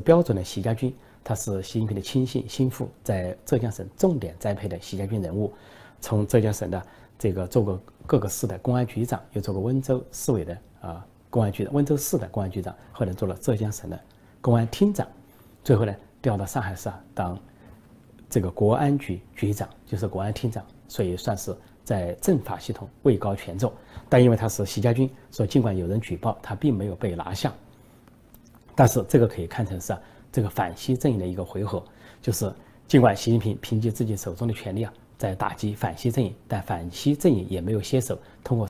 标准的习家军，他是习近平的亲信心腹，在浙江省重点栽培的习家军人物，从浙江省的这个做过各个市的公安局长，又做过温州市委的啊公安局的温州市的公安局长，后来做了浙江省的公安厅长，最后呢调到上海市啊当这个国安局局长，就是国安厅长，所以算是在政法系统位高权重。但因为他是习家军，所以尽管有人举报，他并没有被拿下。但是这个可以看成是这个反西阵营的一个回合，就是尽管习近平凭借自己手中的权力啊，在打击反西阵营，但反西阵营也没有歇手，通过。